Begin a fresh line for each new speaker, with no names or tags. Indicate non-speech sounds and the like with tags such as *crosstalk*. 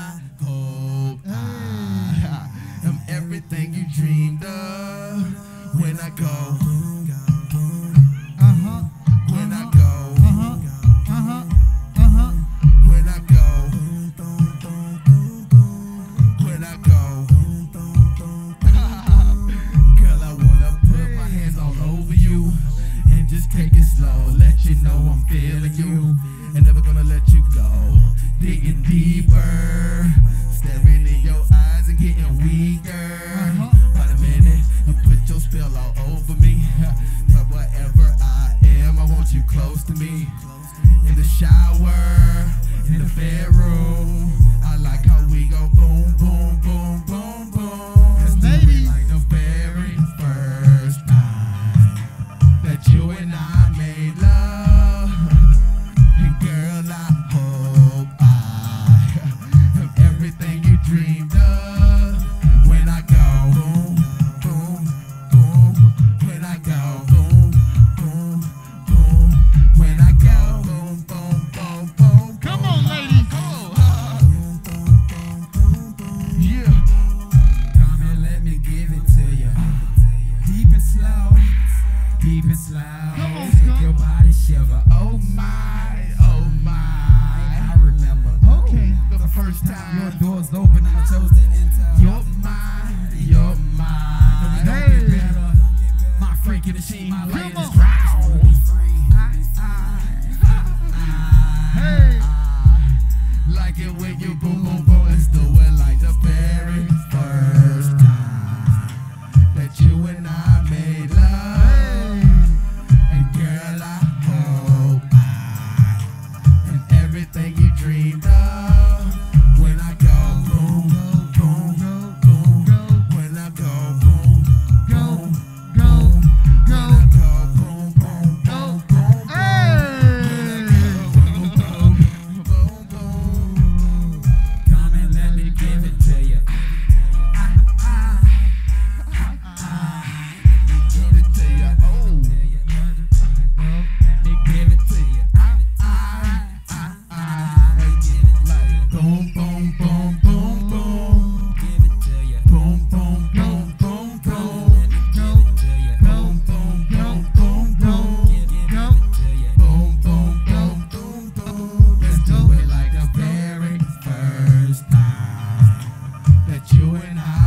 I hope I
am everything you dreamed of
when I go. Take it slow, let you know I'm feeling you, and never gonna let you go digging deeper, staring in your eyes and getting weaker. Uh-huh. Wait a minute, you put your spell all over me. *laughs* But whatever I am, I want you close to me. In the shower, in the bedroom. first time.
Your doors open and I chose to enter.
You're mine, you're mine.
Don't
hey.
get better.
My freaking machine, my latest. that you and I